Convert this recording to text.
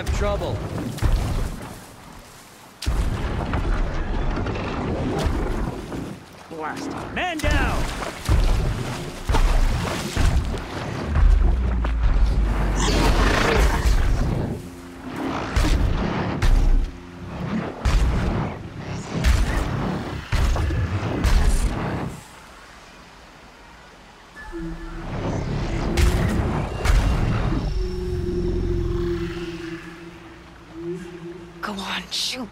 have trouble. Blast. Man down! Go on, shoot.